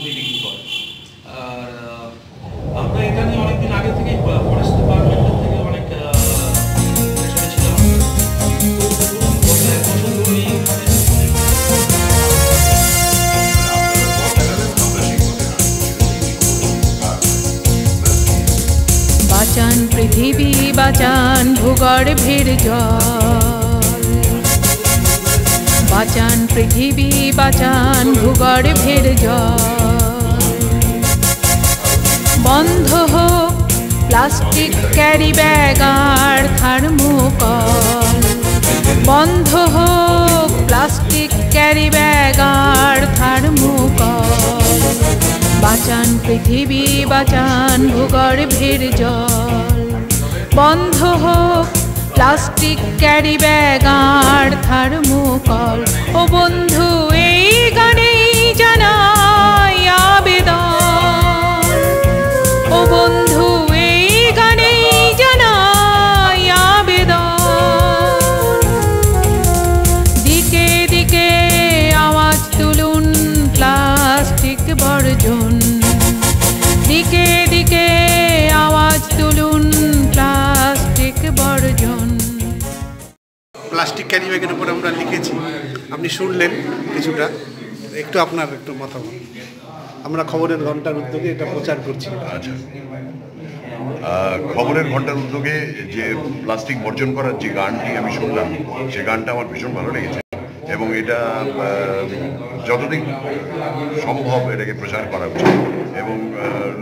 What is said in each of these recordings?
মধ্যে বিক্রি করে। আর আমরা এটা নিয়ে অনেকদিন আগে থেকেই ফরেস্ট ডিপার্টমেন্টের থেকে অনেক বাঁচান পৃথিবী, বাঁচান ভূগর্ভের জল। বাঁচান পৃথিবী, বাঁচান ভূগর্ভের জল। বন্ধ হোক প্লাস্টিক ক্যারি ব্যাগ আর থার্মোকল। বন্ধ হোক প্লাস্টিক ক্যারি ব্যাগ আর থার্মোকল। বাঁচান পৃথিবী, বাঁচান ভূগর্ভের জল। বন্ধ হোক প্লাস্টিক ক্যারি ব্যাগ আর থার্মোকল। ও বন্ধু বর্জন দিকে দিকে আওয়াজ তুলুন প্লাস্টিক বর্জন। প্লাস্টিক ক্যারি ব্যাগের উপর আমরা লিখেছি। আপনি শুনলেন কিছুটা একটু আপনার একটু মতামত। আমরা খবরের ঘণ্টার উদ্যোগে এটা প্রচার করছি। আচ্ছা। খবরের ঘণ্টার উদ্যোগে যে প্লাস্টিক বর্জন করার যে গানটি আমি শুনলাম সে গানটা আমার ভীষণ ভালো লেগেছে। এবং এটা যতদিন সম্ভব এটাকে প্রচার করা উচিত এবং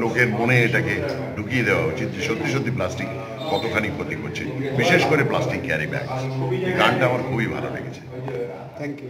লোকের মনে এটাকে ঢুকিয়ে দেওয়া উচিত যে সত্যি সত্যি প্লাস্টিক কতখানি ক্ষতি করছে, বিশেষ করে প্লাস্টিক ক্যারি ব্যাগ। গানটা আমার খুবই ভালো লেগেছে। Thank you